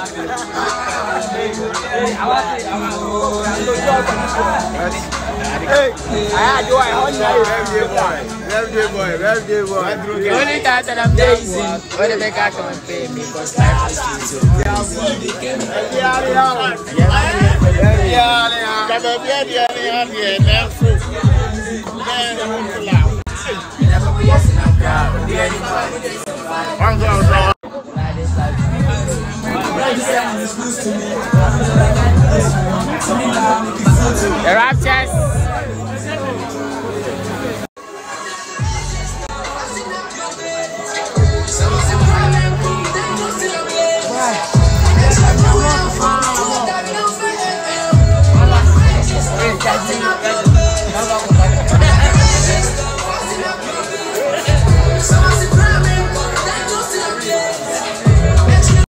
Hey, I do I on you. Birthday boy, birthday boy, birthday boy. Only that that I'm lazy. When they make out come and pay me because life is cheap. Yeah, yeah. Yeah, Come up here, yeah. Bàbá bí ẹ̀dí ẹni adìẹ ẹ̀ fún ẹ̀ ń fúlà. Wọ́n The Raptors. Wow.